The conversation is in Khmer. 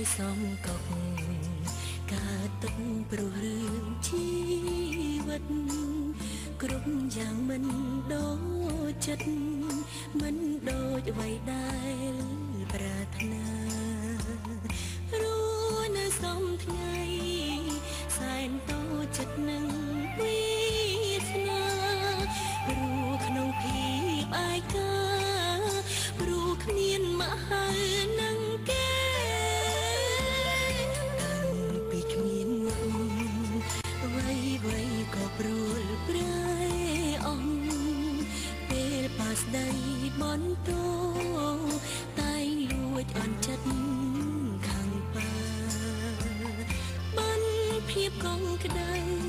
យសំកុកកើតទុកព្រោះរឿងជីវិតគ្រប់យ៉ាងមិនដូចចិត្តមិនដូចអ្វីដែល ក៏ព្រួលប្រែអង្គពេលប៉ាស្ដីបនតោតែងលួចអន់ចិត្តខាងប៉ាបានភាពកងក្ដៅ